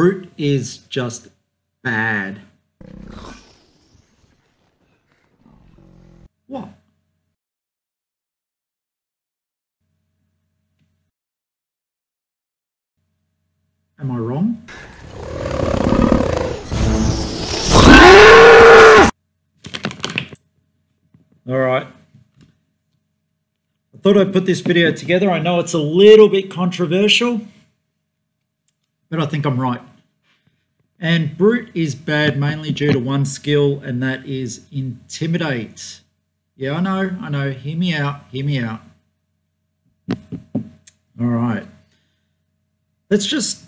Brute is just bad. What? Am I wrong? All right. I thought I'd put this video together. I know it's a little bit controversial, but I think I'm right. And Brute is bad mainly due to one skill, and that is Intimidate. Yeah, I know, I know. Hear me out, hear me out. All right. Let's just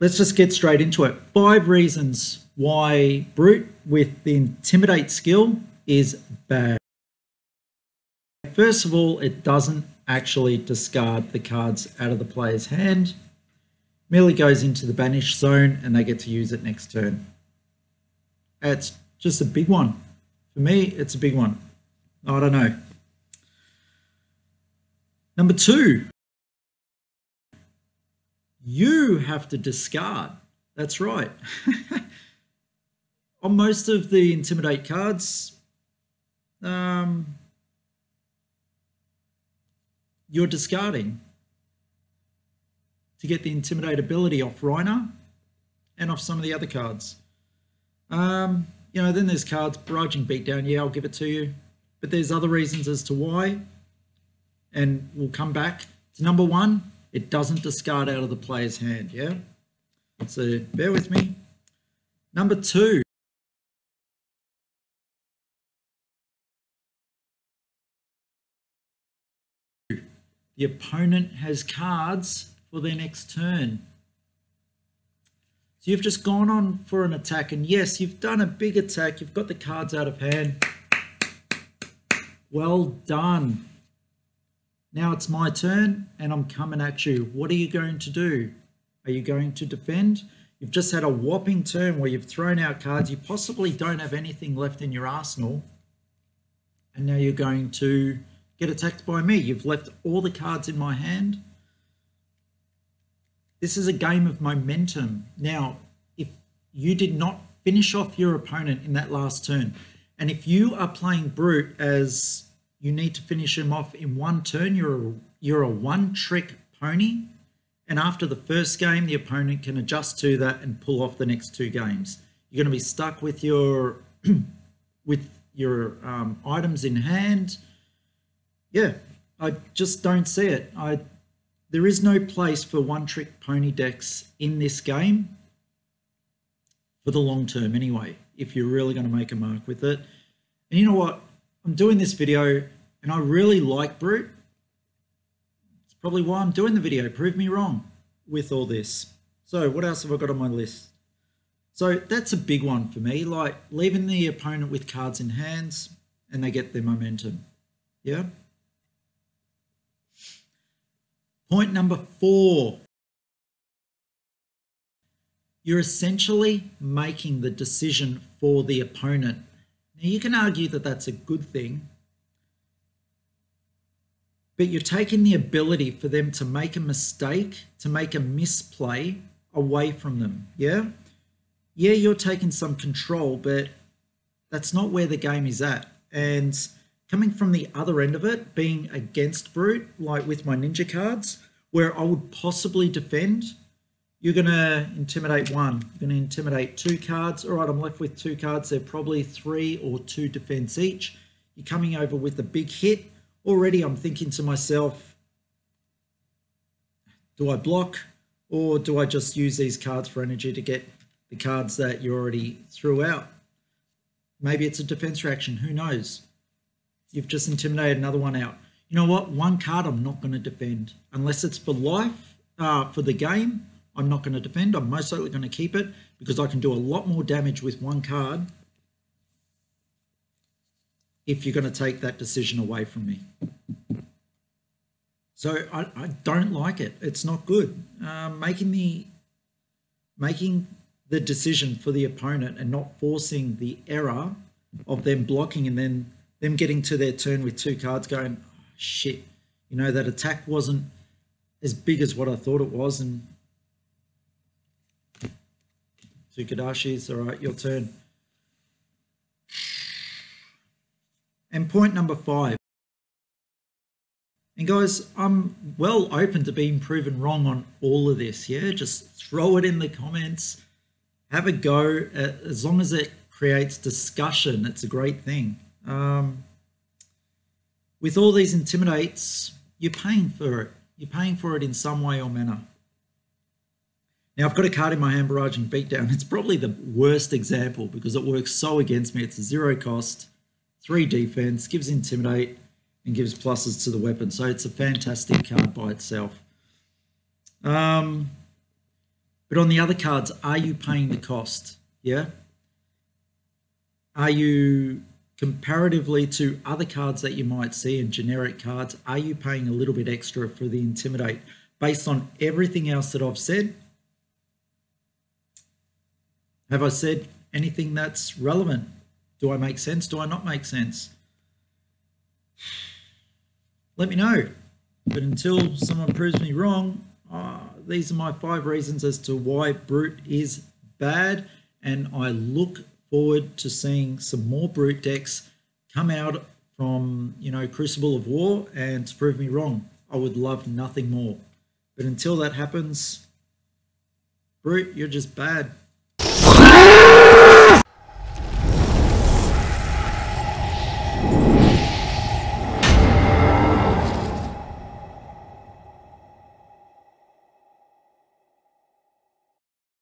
let's just get straight into it. Five reasons why Brute with the Intimidate skill is bad. First of all, it doesn't actually discard the cards out of the player's hand. Merely goes into the banish zone and they get to use it next turn. It's just a big one. For me, it's a big one. I don't know. Number two, you have to discard. That's right. On most of the Intimidate cards, um, you're discarding to get the Intimidate ability off Rhinar and off some of the other cards. Um, you know, then there's cards, Barraging Beatdown, yeah, I'll give it to you. But there's other reasons as to why. And we'll come back to number one, it doesn't discard out of the player's hand, yeah? So bear with me. Number two, the opponent has cards for their next turn. So you've just gone on for an attack, and yes, you've done a big attack. You've got the cards out of hand. Well done. Now it's my turn, and I'm coming at you. What are you going to do? Are you going to defend? You've just had a whopping turn where you've thrown out cards. You possibly don't have anything left in your arsenal. And now you're going to get attacked by me. You've left all the cards in my hand. This is a game of momentum. Now, if you did not finish off your opponent in that last turn, and if you are playing Brute as you need to finish him off in one turn, you're a, you're a one-trick pony, and after the first game, the opponent can adjust to that and pull off the next two games. You're going to be stuck with your with your um, items in hand, yeah, I just don't see it. I there is no place for one trick pony decks in this game for the long term anyway, if you're really going to make a mark with it. And you know what? I'm doing this video and I really like Brute. It's probably why I'm doing the video. Prove me wrong with all this. So what else have I got on my list? So that's a big one for me, like leaving the opponent with cards in hands and they get their momentum. Yeah. Point number four. You're essentially making the decision for the opponent. Now, you can argue that that's a good thing, but you're taking the ability for them to make a mistake, to make a misplay away from them. Yeah? Yeah, you're taking some control, but that's not where the game is at. And coming from the other end of it, being against Brute, like with my ninja cards, where I would possibly defend, you're going to intimidate one. You're to intimidate two cards. All right, I'm left with two cards. They're probably three or two defense each. You're coming over with a big hit. Already I'm thinking to myself, do I block or do I just use these cards for energy to get the cards that you already threw out? Maybe it's a defense reaction. Who knows? You've just intimidated another one out. You know what? One card I'm not going to defend. Unless it's for life, uh, for the game, I'm not going to defend. I'm most likely going to keep it because I can do a lot more damage with one card if you're going to take that decision away from me. So I, I don't like it. It's not good. Uh, making the making the decision for the opponent and not forcing the error of them blocking and then them getting to their turn with two cards going, oh, shit, you know, that attack wasn't as big as what I thought it was. And Two Kodachis. All right, your turn. And point number five. And guys, I'm well open to being proven wrong on all of this. Yeah, just throw it in the comments. Have a go. Uh, as long as it creates discussion, it's a great thing. Um, with all these intimidates, you're paying for it. You're paying for it in some way or manner. Now, I've got a card in my hand, Barraging Beatdown. It's probably the worst example because it works so against me. It's a zero cost, three defense, gives Intimidate, and gives pluses to the weapon. So it's a fantastic card by itself. Um, but on the other cards, are you paying the cost? Yeah. Are you comparatively to other cards that you might see in generic cards, are you paying a little bit extra for the Intimidate based on everything else that I've said? Have I said anything that's relevant? Do I make sense? Do I not make sense? Let me know. But until someone proves me wrong, uh, these are my five reasons as to why Brute is bad. And I look forward to seeing some more brute decks come out from you know Crucible of War and to prove me wrong. I would love nothing more. But until that happens, brute, you're just bad.